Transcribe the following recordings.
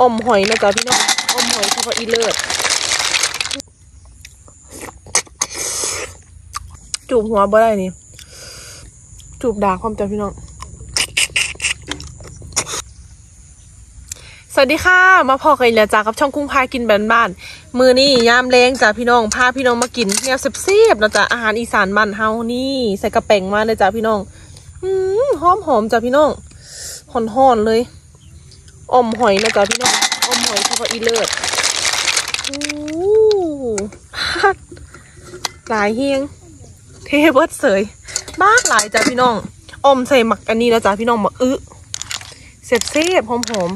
อมหอยนะจ๊ะพี่น้องอมหอยเฉพาะอีเลิศจูบหัวบ่ได้นี่ จูบดาความจ้ะพี่น้อง สวัสดีค่ะ มาพอกันอีกแล้วจ้ากับช่องกุ้งพากินแบนบ้านๆมือนี่ยามแรงจ้ะพี่น้องพาพี่น้องมากินเนี่ยเสียบๆนะจ๊ะอาหารอีสานบ้านเฮานี่ใส่กระเป๋งมาเลยจ้ะพี่น้องอืมหอมหอมจ้ะพี่น้องห่อนๆเลย อมหอยนะจ๊ะพี่น้องอมหอยเฉพาะอีเลิศอู้ฮัดหลายเฮียง เทเบิร์ดเสยมากหลายจ้ะพี่น้อง อมใส่หมักอันนี้แล้วจ้ะพี่น้องหมักอึเสร็จเสียบหอมหอม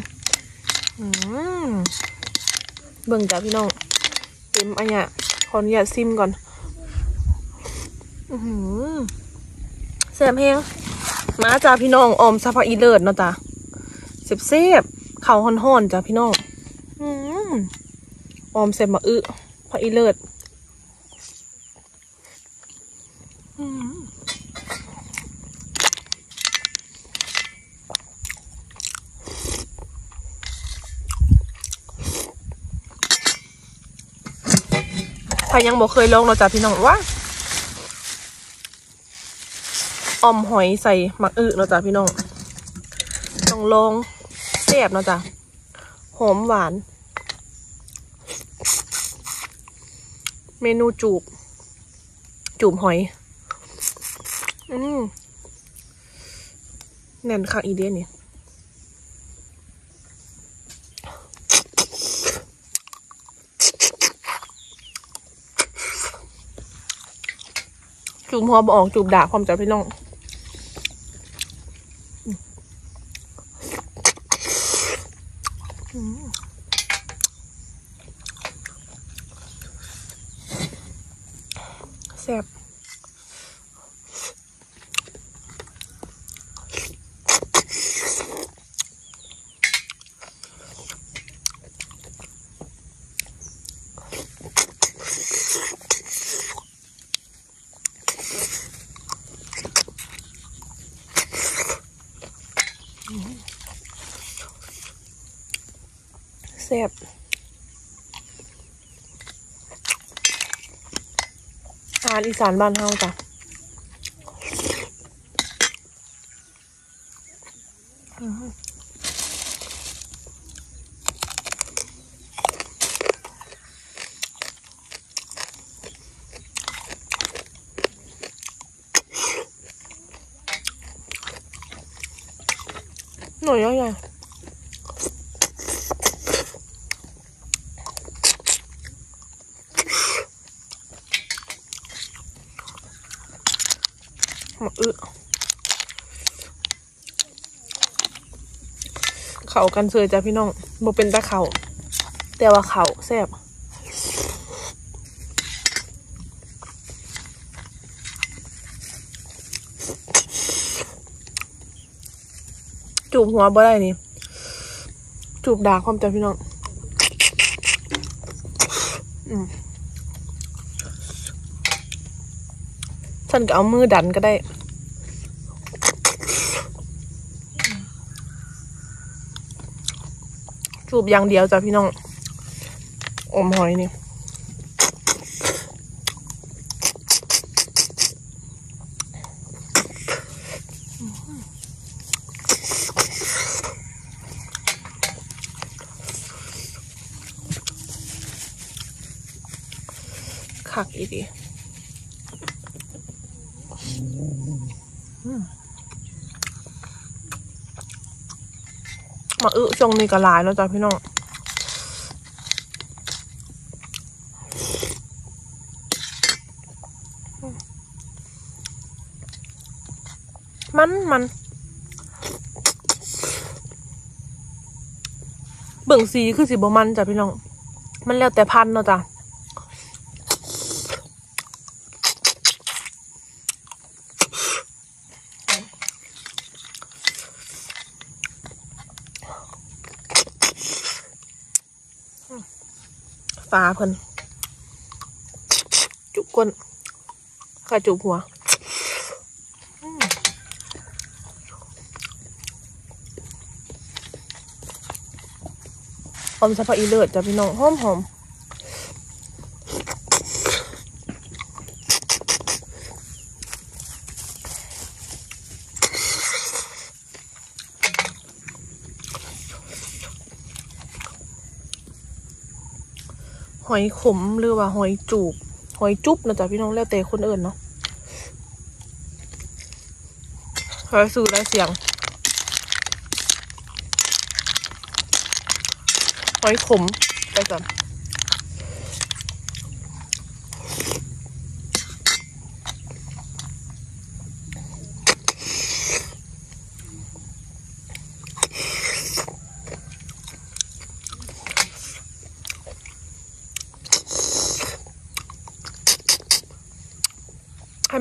ๆอืมเบิ่งจ้ะพี่น้องเต็มอันเนี้ยขออนุญาตซิมก่อนอือหือแซ่บแฮงมาจ้ะพี่น้องอมซาฟาอีเลิศเนาะจ้ะเสียบเสียบ เขาห่อนๆจ้ะพี่น้องอืมออมเสร็จมาอึพาอีเลิศอืมใครยังบอกเคยลองเนาะจ้ะพี่น้องว่าออมหอยใส่หมักอึเนาะจ้ะพี่น้องต้องลองแซ่บเนาะจ้ะ หอมหวาน เมนูจูบ จูบหอย อืมแน่นค่ะอีเดียนี่จูบหัวบออกจูบด่าความจับพี่น้อง แซ่บแซ่บอาหารอีสานบ้านเฮาจ้ะอืมหน่อยใหญ่ๆ มาอึเข่ากันเสยจ้ะพี่น้องบ่เป็นตะเขาแต่ว่าเข่าแซ่บจูบหัวบ่ได้นี่ จูบดาความจ้ะพี่น้อง อืม ฉันก็เอามือดันก็ได้ จูบอย่างเดียวจ้ะพี่น้อง อมหอยนี่คักอีดี มาอึช่วงนี้ก็หลายแล้วจ้ะพี่น้องมันมันเบิ่งสีคือสีบมันจ้ะพี่น้อง มันแล้วแต่พันเนาะจ้ะ เพิ่นจุกก้นข้าจุกหัวอมอมสะพะอีเลิศจ้ะพี่น้องหอมหอม หอยขมหรือว่าหอยจูบ หอยจุ๊บนะจ๊ะพี่น้องแล้วแต่คนอื่นเนาะหอยสื่อและเสียง หอยขมไปก่อน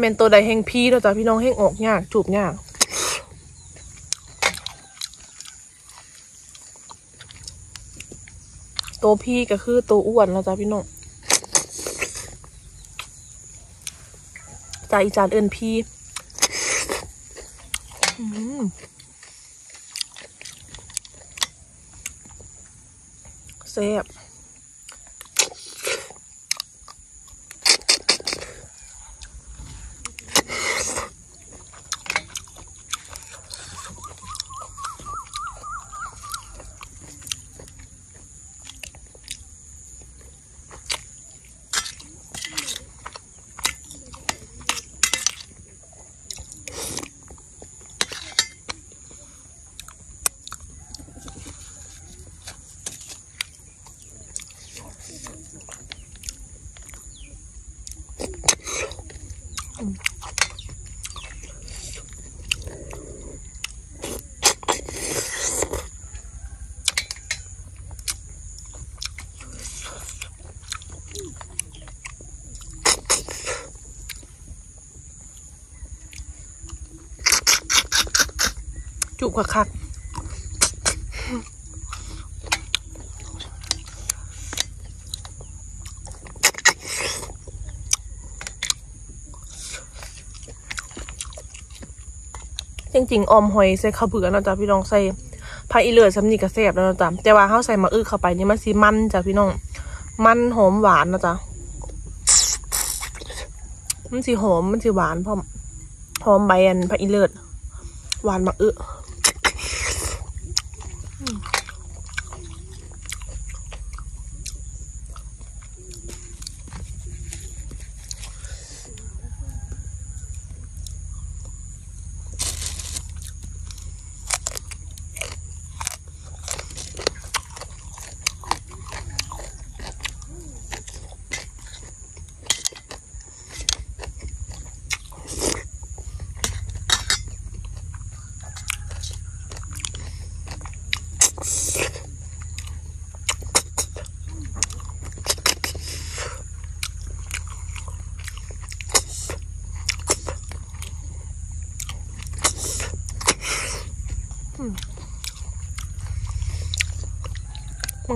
เป็นตัวใดแห้งพี่เราจะพี่น้องแห้งออกยากจูบยากตัวพี่ก็คือตัวอ้วนแล้วจ้ะพี่น้องจ่าอีจานเอินพี่อืมแซ่บ จุกคักจริงๆออมหอยใส่ข้าวเบื่อนะจ๊ะพี่น้องใส่ผักอีเลือดสำนีกระแซบนะจ๊ะแต่ว่าเขาใส่มะอึกเข้าไปนี่มันสีมันจ้ะพี่น้อง มันหอมหวานนะจ๊ะมันสีหอมมันสีหวานพร้อมหอมใบอันผักอีเลือดหวานมะอึอื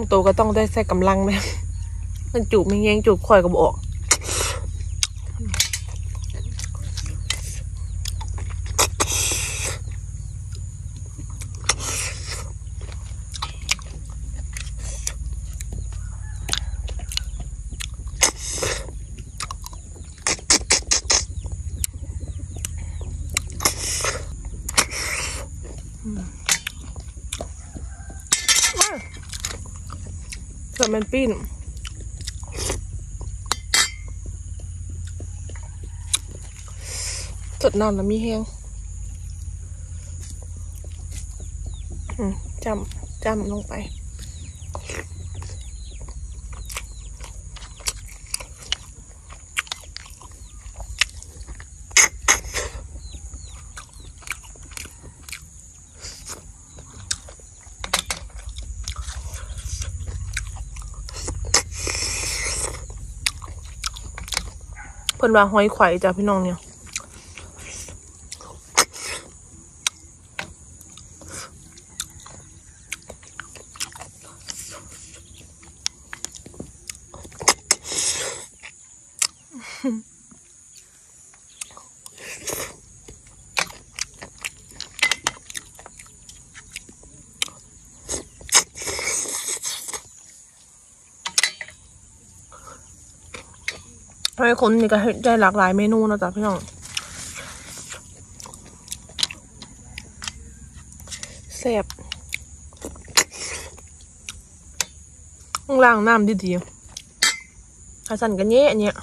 โตัวก็ต้องได้ใส่กำลังแม่มันจูบไม่แยงจูบคอยก็บออก ส่วนมันปิ้นสดนอนแล้วมีแห้งจำจำลงไป พิ่นว่าหอยไข่จ้ะพี่น้องเนี่ยอ ให้คนนี่ก็ได้หลากหลายเมนูนะจ๊ะพี่น้องแซ่บล้างน้ำดีๆถ้าสั่นกันเยอะเนี่ย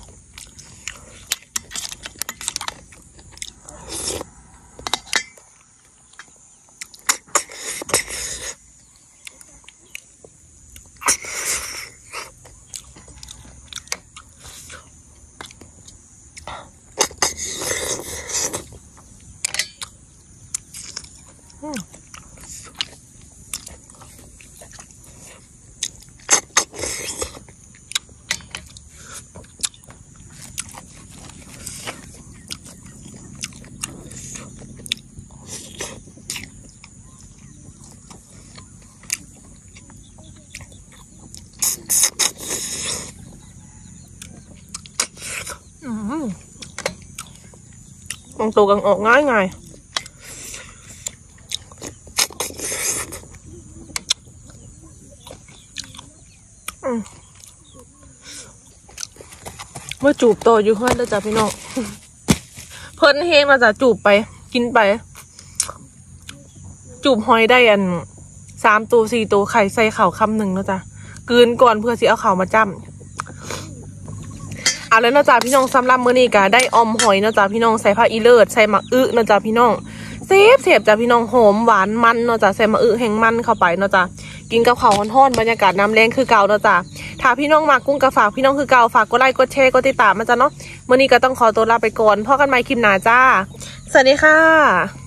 มองตัวกันออกง่ายง่ายอืมเมื่อจูบโตวอยู่เพื่อนเด้อจ้ะพี่น้องเพิ่นเฮงมาจ้ะจูบไป กินไป จูบหอยได้อันสามตัวสี่ตัวไข่ใส่เข่าคำหนึ่งนะจ้ะกลืนก่อนเพื่อสิเอาเข่ามาจ้ำ เอาแล้วเนาะจ๊ะพี่น้องสำหรับมื้อนี้ก็ได้ออมหอยเนาะจ๊ะพี่น้องใส่ผักอีเลิศใส่มะอึเนาะจ๊ะพี่น้องเซฟเสบจ้ะพี่น้องหอมหวานมันเนาะจ๊ะใส่มะอึแห้งมันเข้าไปเนาะจ๊ะกินกับข้าวฮ้อนๆบรรยากาศน้ำแรงคือเก่าเนาะจ๊ะถ้าพี่น้องมากุ้งกระฝากพี่น้องคือเก่าฝากกดไลค์กดแชร์กดติดตามมาจ้ะเนาะมื้อนี้ก็ต้องขอตัวลาไปก่อนพบกันใหม่คลิปหน้าจ้าสวัสดีค่ะ